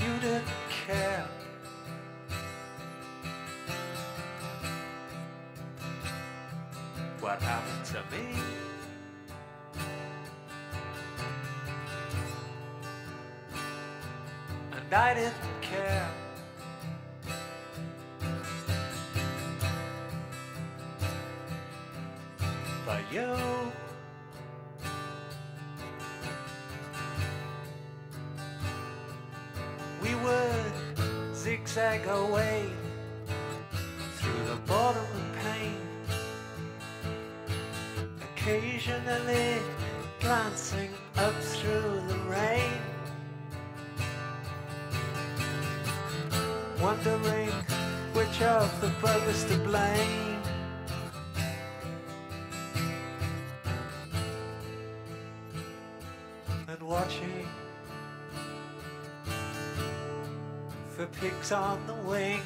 you didn't care. What happened to me? And I didn't care. But you. Zigzag our way through the bottom of pain, occasionally glancing up through the rain, wondering which of the brothers to blame. And watching pigs on the wing.